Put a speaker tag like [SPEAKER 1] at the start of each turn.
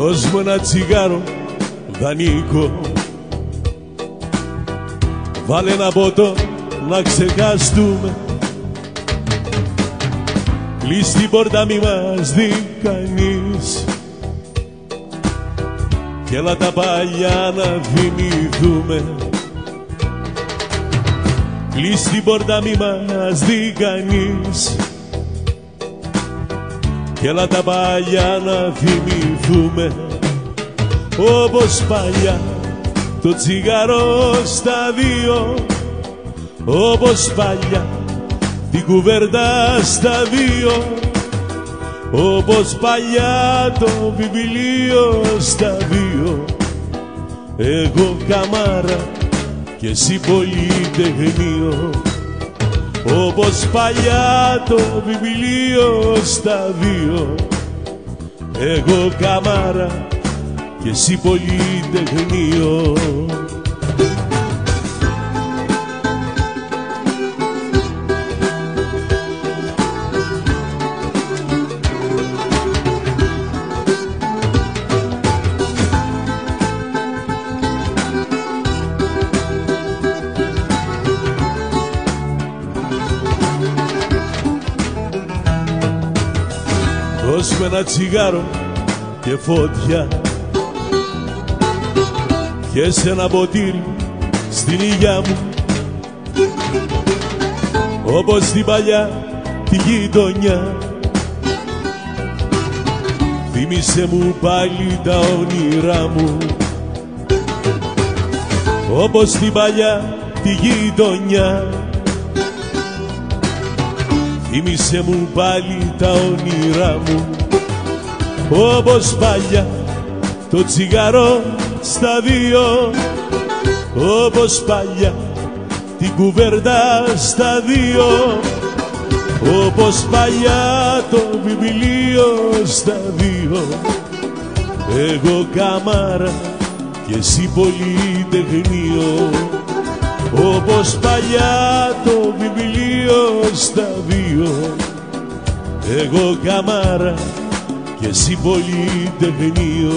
[SPEAKER 1] Δώσ' μου ένα τσιγάρο δανεικό. Βάλε ένα ποτό να ξεχαστούμε. Κλείς την πόρτα μη μας δει κανείς. Κι έλα τα παλιά να θυμηθούμε. Κλείς την πόρτα μη μας δει κανείς Κι έλα τα παλιά να θυμηθούμε Όπως παλιά το τσιγάρο στα δύο. Όπως παλιά την κουβέρτα στα δύο. Όπως παλιά το βιβλίο στα δύο. Εγώ καμάρα και εσύ πολυτεχνείο όπως παλιά το βιβλίο στα δύο. Εγώ καμάρα και εσύ πολυτεχνείο Δώσ' με ένα και φωτιά και σε ένα ποτήρι στην υγειά μου. Όπως την παλιά τη γειτονιά. Θύμισε μου πάλι τα όνειρά μου. Όπως την παλιά τη γειτονιά θύμισε μου πάλι τα όνειρά μου. Όπως παλιά το τσιγαρό στα δύο. Όπως παλιά την κουβέρτα στα δύο. Όπως παλιά το βιβλίο στα δύο. Εγώ καμάρα και εσύ πολυτεχνείο. Όπως παλιά το βιβλίο στα δύο εγώ καμάρα και εσύ πολυτεχνείο